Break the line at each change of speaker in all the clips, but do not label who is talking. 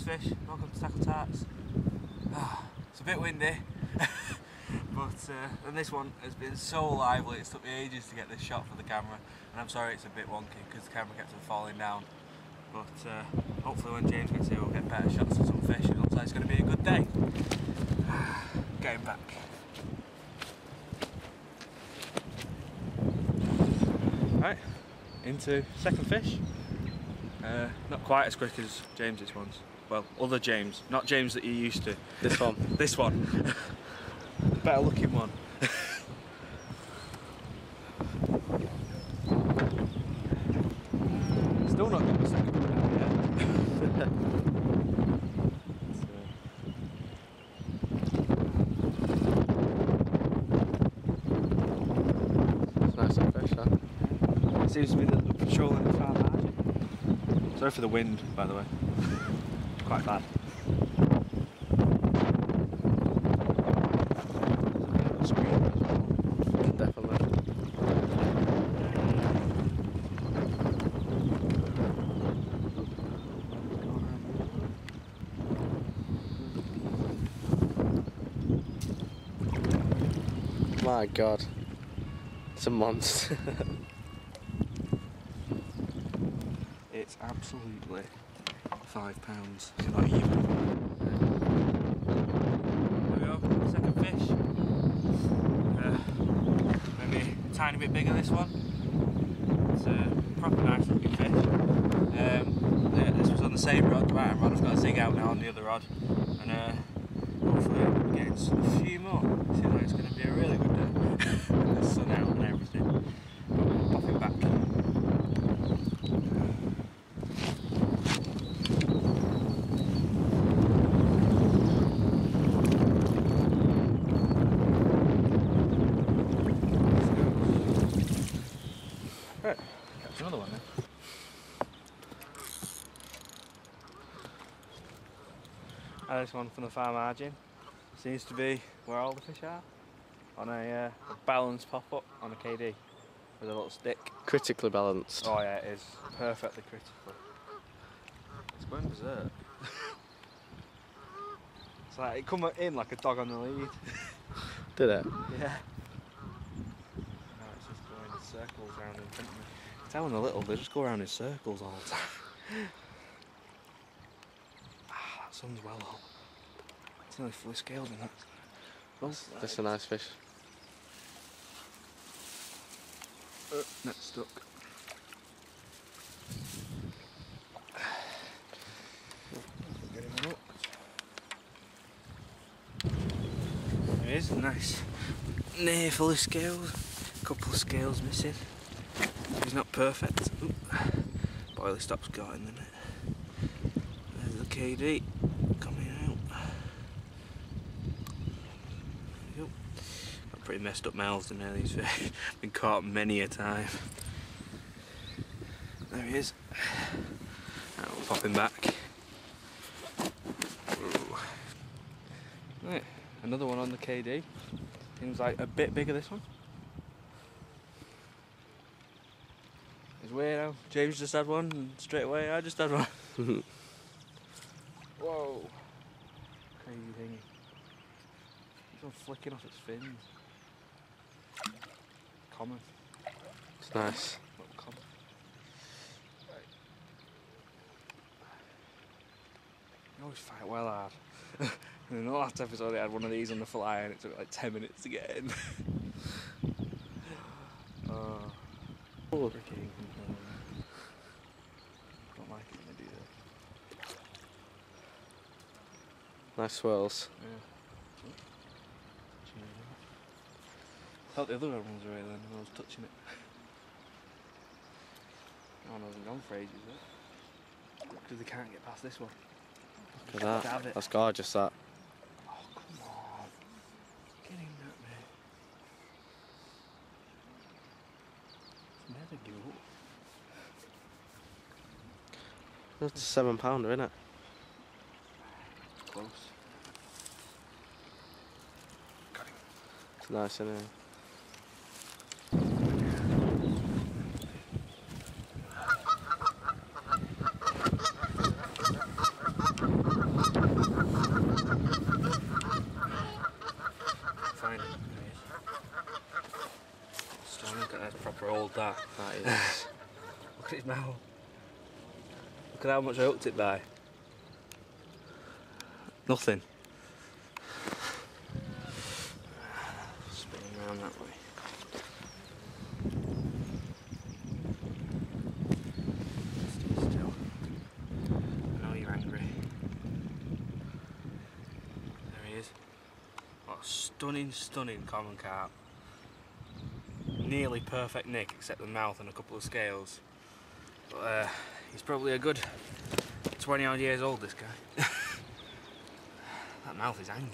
First fish, welcome to Tackle Tarts. Ah, it's a bit windy, but uh, and this one has been so lively, it's took me ages to get this shot for the camera, and I'm sorry it's a bit wonky because the camera kept on falling down. But uh, hopefully when James gets here we'll get better shots of some fish, it looks like it's going to be a good day. Getting back. Right, into second fish. Uh, not quite as quick as James's ones. Well, other James, not James that you used to.
This one.
This one. Better looking one. Still not got the second one out yet.
It's nice and fish, huh?
It seems to be that they're patrolling the far margin. Sorry for the wind, by the way. Quite bad.
My god. It's a monster.
It's absolutely five pounds. It's not even. There we go, second fish. Uh, maybe a tiny bit bigger this one. It's a proper nice looking fish. Um, yeah, this was on the same rod, right rod. I've got a zig out now on the other rod, and uh, hopefully we'll get a few more. Seems like it's going to be a really good day. The sun out and everything. Pop it back. Right, catch another one then. This one from the far margin seems to be where all the fish are on a, uh, a balance pop up on a KD with a little stick.
Critically balanced.
Oh yeah, it is perfectly critical. It's going berserk. it's like it come in like a dog on the lead.
Did it?
Yeah. No, it's just going in circles around in front of me. Tell them a little, they just go around in circles all the time. ah, that sun's well up. Nearly fully scaled in that.
That's, that's a nice fish.
Uh, net stuck. Get him hooked. There he is, nice. Near fully scaled. Couple of scales missing. He's not perfect. Ooh. Boilie stop's got in it. There's the KD coming out. Yep. Got pretty messed up mouths in there, these fish. Been caught many a time. There he is. Right, we'll pop him back. Right, another one on the KD. Seems like a bit bigger this one. It's weird now. James just had one and straight away I just had one. Whoa. Crazy thingy. It's all flicking off its fins. Common.
It's nice.
Little common. Right. You always fight well hard. and in the last episode I had one of these on the fly and it took like 10 minutes to get in. Uh, oh. Freaking. Don't like it when they do that.
Nice swirls.
Yeah. I thought the other one was right then when I was touching it. That one hasn't gone for ages yet. Because they can't get past this one.
Look at that. That's gorgeous, that.
Oh, come on. Get in that, mate. Never give up.
That's a seven pounder, isn't it?
Close. Got him.
It's nice, isn't it?
killed that.
That is.
Look at. Look at how much I hooked it by. Nothing.
spinning around that way.
Stay still. I know you're angry. There he is. What a stunning, stunning common carp. Nearly perfect nick except the mouth and a couple of scales. Uh, he's probably a good 20 odd years old, this guy. that mouth is hanging.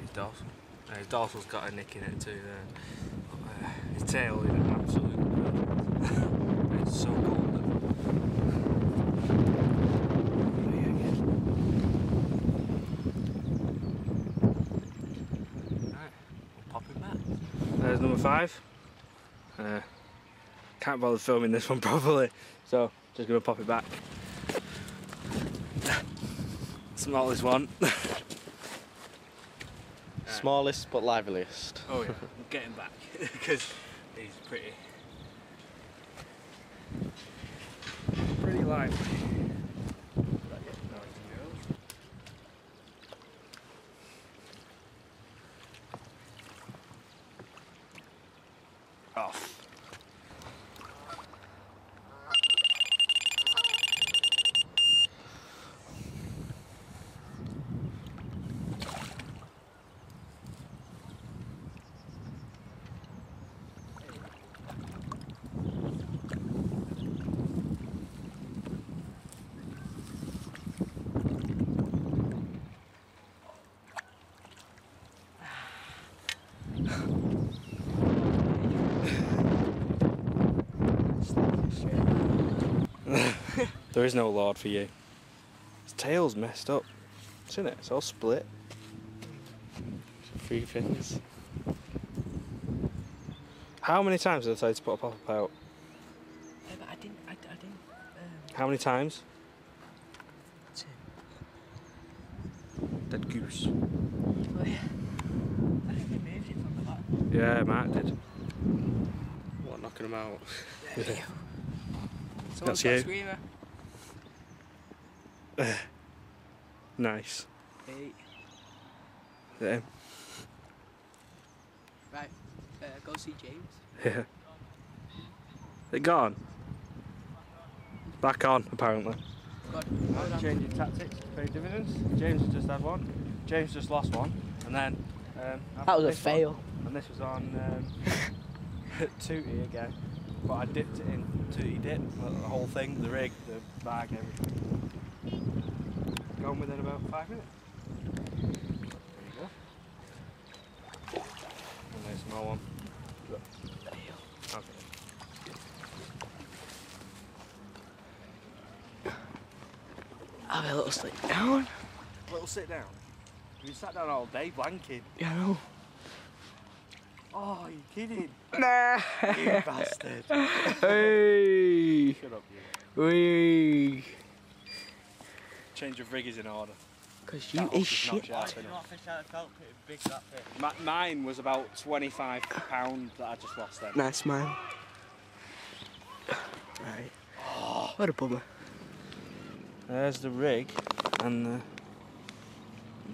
his dorsal. Uh, his dorsal's got a nick in it too there. But, uh, his tail is absolutely it's so. There. Right, we'll pop him back. There's number five. Uh, can't bother filming this one properly, so just gonna pop it back. Smallest one.
Smallest but liveliest.
Oh yeah, I'm getting back because he's pretty, pretty lively. Off. There is no lord for you. His tail's messed up. Isn't it? It's all split.
Three fins.
How many times have I decided to put a pop up out?
Yeah, but I didn't. I, I didn't. Um,
How many times?
Two.
Dead goose.
oh, yeah. I think we moved it from the back.
Yeah, Matt did.
What, knocking them out?
Someone's
That's
got a
you.
Screamer.
Nice.
Eight.
Yeah.
Right. Uh, go see James.
Yeah. It gone? Back on, apparently.
God.
I'm changing tactics to pay dividends. James has just had one. James just lost one. And then. Um,
That was a
this one,
fail.
and this was on um, Tootie again. But I dipped it in Tootie dip, the the whole thing, the rig, the bag, everything. Gone within about five minutes. There you go. And there's a small one. Okay.
Have a little slip down.
Little sit down. You sat down all day blanking.
Yeah, I know.
Oh, you kidding?
Nah.
You bastard.
hey.
Shut up, you.
Wee.
Change of rig is in order.
Cause you
That
is
hook is not
shit.
sharp enough. Mi- mine was about £25 that I just lost then.
Nice man. Right. What a bummer.
There's the rig and the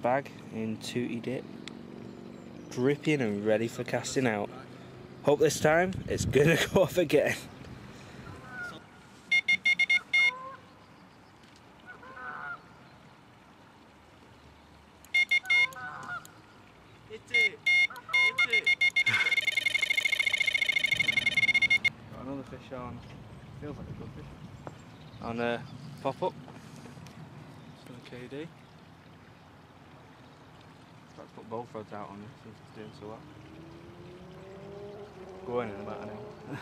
bag in Tootie dip. Dripping and ready for casting out. Hope this time it's gonna go off again. Hit it! Hit it! Got another fish on. Feels like a good fish. On uh, pop up. Some KD. To put both rods out on this since it's doing so well. Going in about an hour.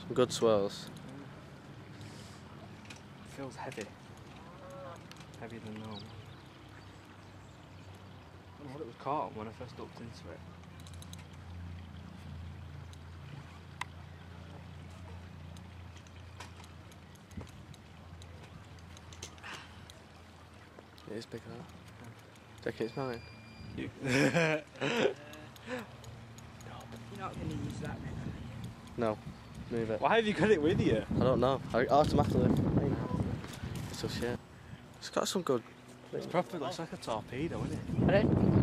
Some good swells.
feels heavy. Heavier than normal caught when I first looked into it.
It is bigger. huh? Yeah. Okay, it's mine. You.
You're not going to use that
No. Move it.
Why have you got it with you?
I don't know. I automatically. It's just shit. It's got some good.
It's probably Looks like a torpedo, isn't it?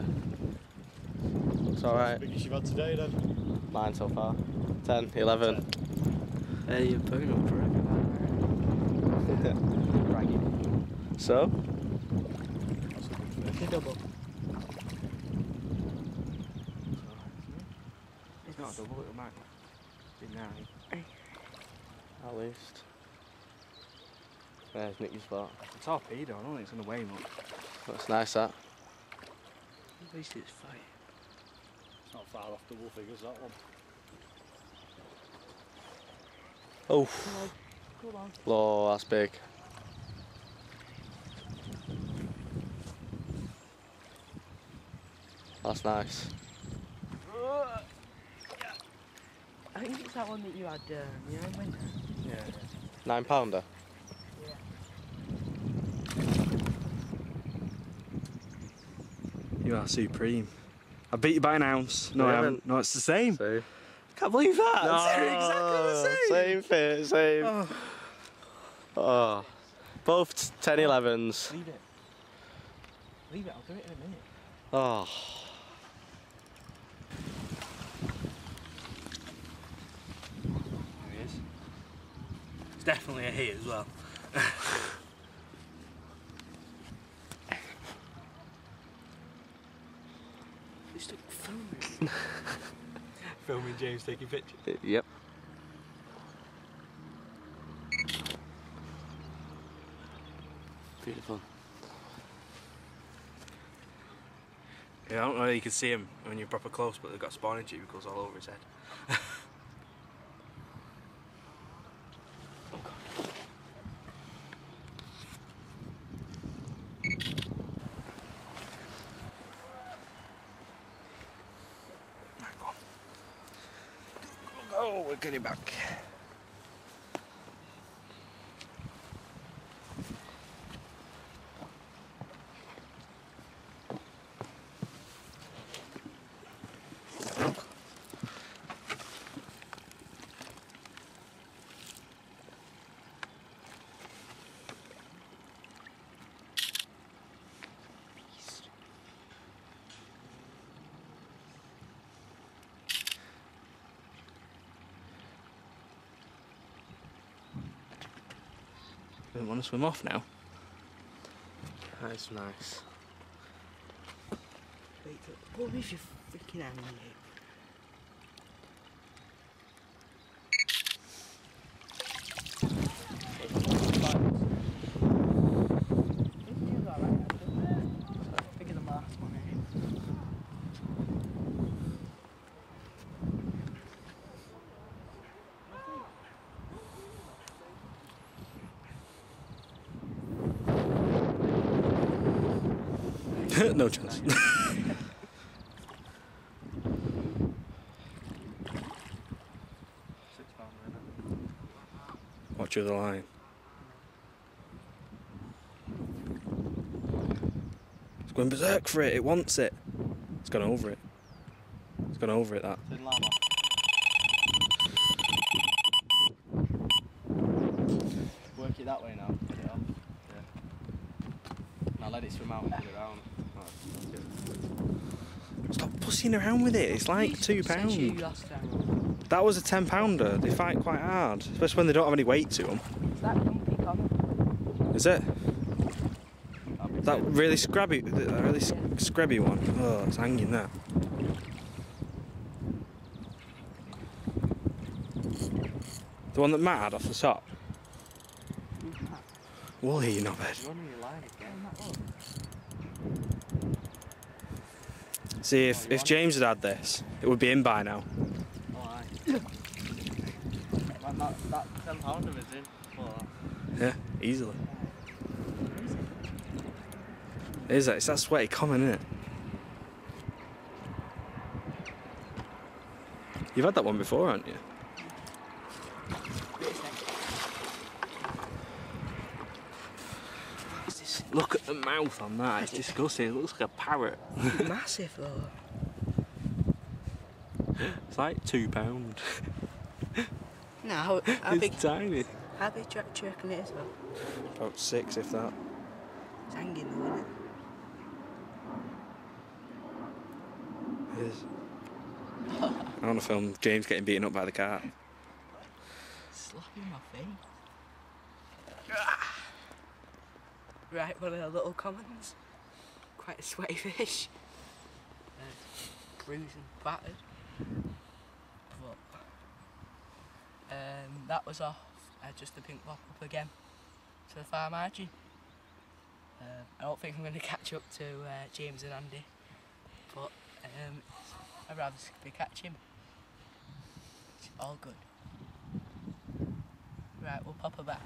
Yeah. It's alright.
Biggest you've had today then?
Mine so far. 10, 11.
Hey, you're putting up for
So?
a double.
It's not a double, it might be nine.
At least. There's Nicky's spot.
A torpedo, I don't think it's going to weigh much.
That's nice that.
At least it's five.
It's not far off double figures that one.
Oh,
Come on.
Lord, that's big. That's nice.
I think it's that one that you had, um, you know, when
Yeah.
Nine pounder.
You are supreme. I beat you by an ounce. No,
We
I
haven't.
haven't. No, it's the same.
So.
Can't believe that.
No,
exactly the same.
Same fit, same.
Oh.
Oh. Both t- 10 11s.
Leave it. Leave it, I'll do it in a minute.
Oh.
There he is. It's definitely a hit as well.
It's still filming.
Filming James taking pictures.
Uh, yep. Beautiful.
Yeah, I don't know if you can see him when you're proper close, but they've got spawning tubercles all over his head. We're back. Didn't want to swim off now.
That's nice.
Wait, what is your freaking hand here? Bigger than my last one, eh?
no chance. Watch the line. It's going berserk for it. It wants it. It's gone over it. It's gone over it. That.
Work it that way now. Get it off. Yeah. Now let it swim out and it around.
Stop around with it. It's like two
Since you
pound.
last time.
That was a ten pounder. They fight quite hard, especially when they don't have any weight to them.
Is that dumpy common?
Is it? That really scrabby, that really s- scrabby one. Oh, it's hanging there. The one that Matt had off the top. Woolly, you knobhead.
You're on your line again.
See, if, if James had had this, it would be in by now.
That, that, that 10 pounder is in.
Yeah, easily. It is that? It's that sweaty common, isn't it? You've had that one before, haven't you? Look at the mouth on that. It's disgusting. It looks like a parrot.
Massive though.
It's like two pound.
No, how, how
it's
big?
tiny.
How big do you do you reckon it is though?
About six, if that.
It's hanging though, isn't it?
It is. I want to film James getting beaten up by the cat.
Slapping my face. Right, one of the little commons. Quite a sweaty fish. Uh, bruised and battered. But um, that was off. Uh, just the pink pop up again to the far margin. Um, I don't think I'm going to catch up to uh, James and Andy, but um, I'd rather be catching. It's all good. Right, we'll pop her back.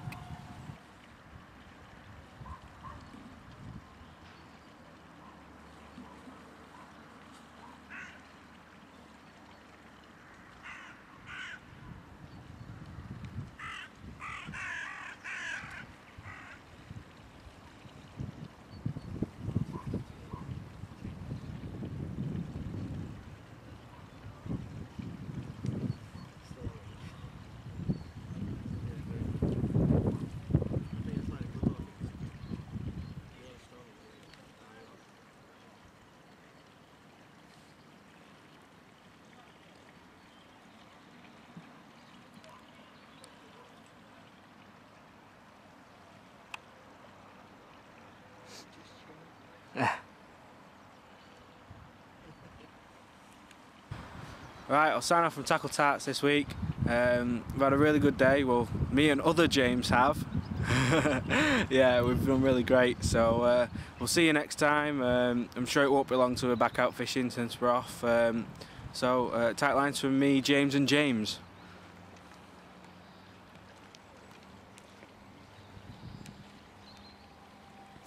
Right, I'll sign off from Tackle Tarts this week. Um, we've had a really good day. Well, me and other James have. yeah, we've done really great. So uh, we'll see you next time. Um, I'm sure it won't be long till we're back out fishing since we're off. Um, so uh, tight lines from me, James, and James.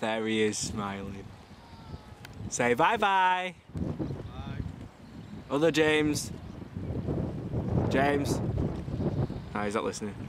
There he is, smiling. Say bye bye. Other James. James. No, he's not listening.